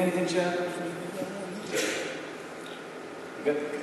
anything, Chad? Good?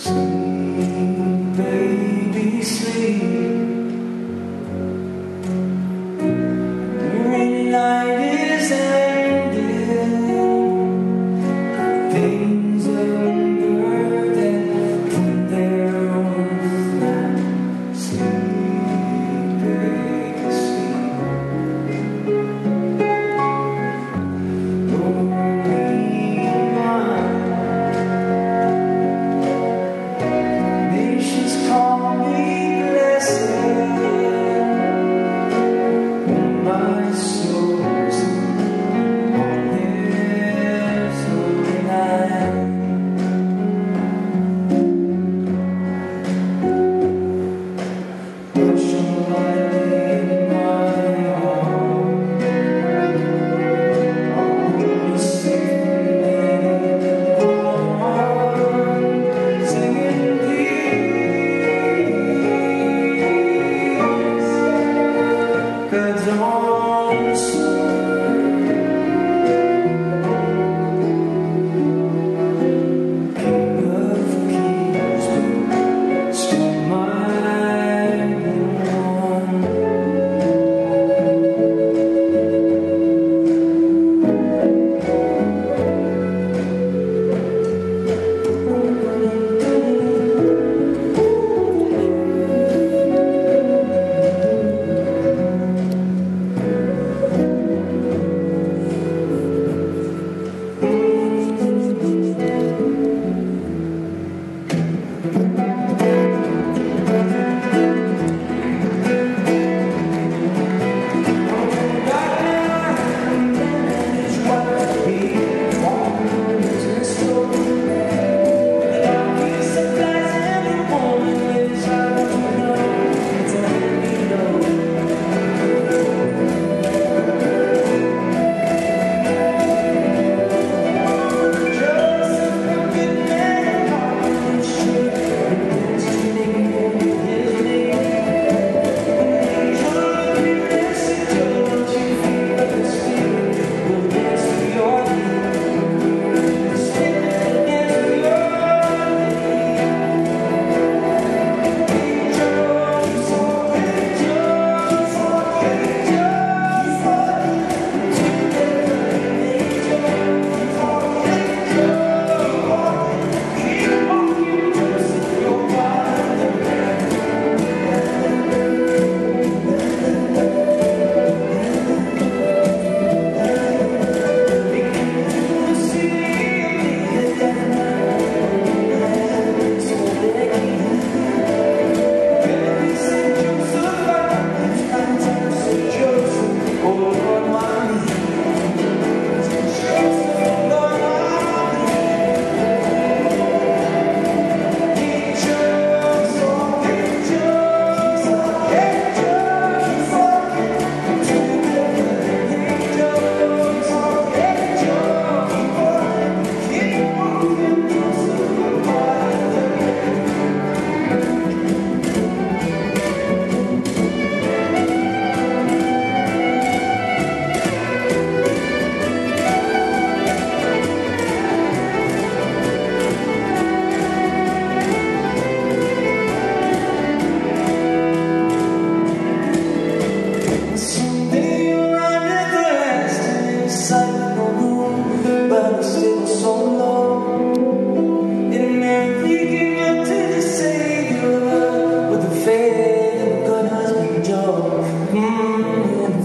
Sleep, baby, sleep.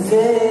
day.